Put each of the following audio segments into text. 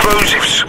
explosives.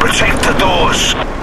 Protect the doors.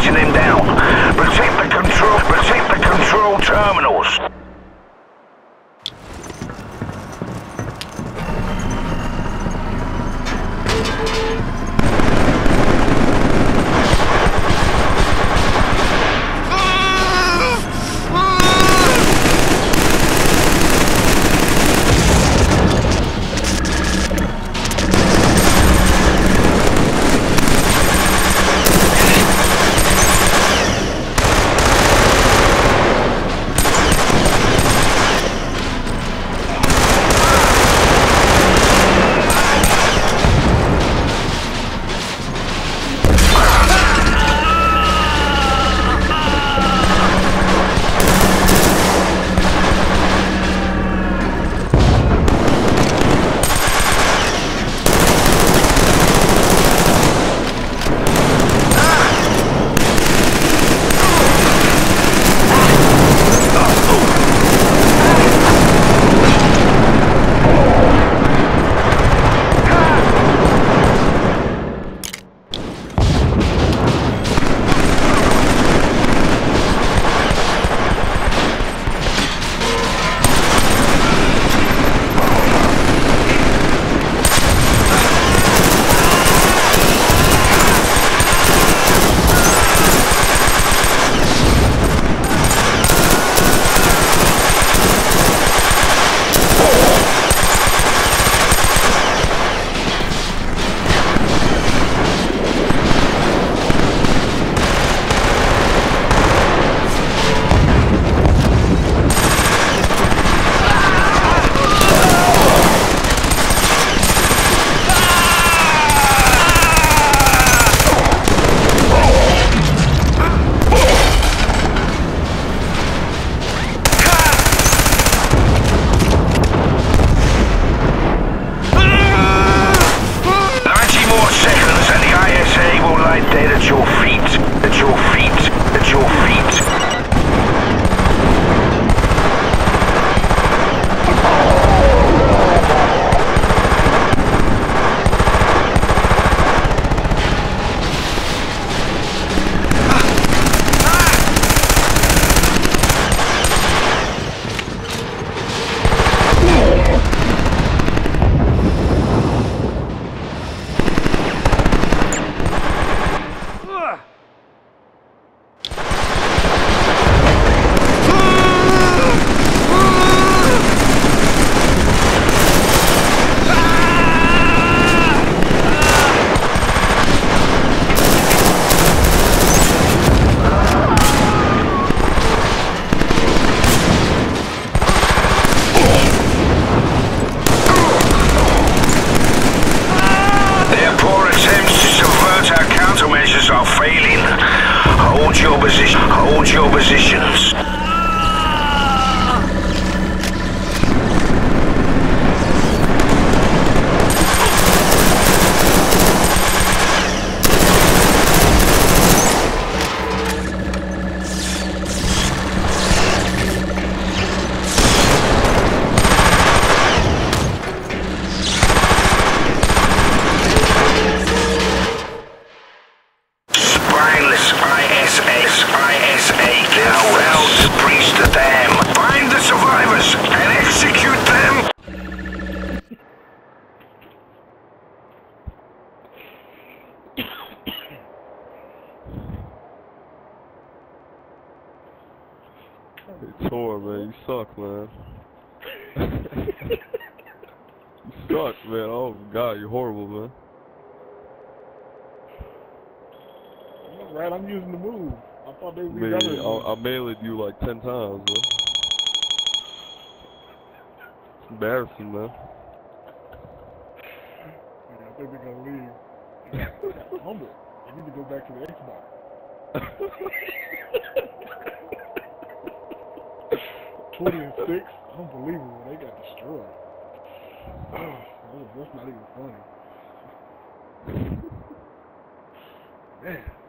Shutting them down. Protect the control. Protect the control terminals. feet. It's your feet. Suck, man. you suck, man. Oh God, you're horrible, man. Right, I'm using the move. I thought they would be Man, better. I, I mailed you like ten times, man. It's embarrassing, man. Yeah, I think they're gonna leave. They got, they got humble. They need to go back to the Xbox. Twenty and six, unbelievable. They got destroyed. that's, that's not even funny. Man.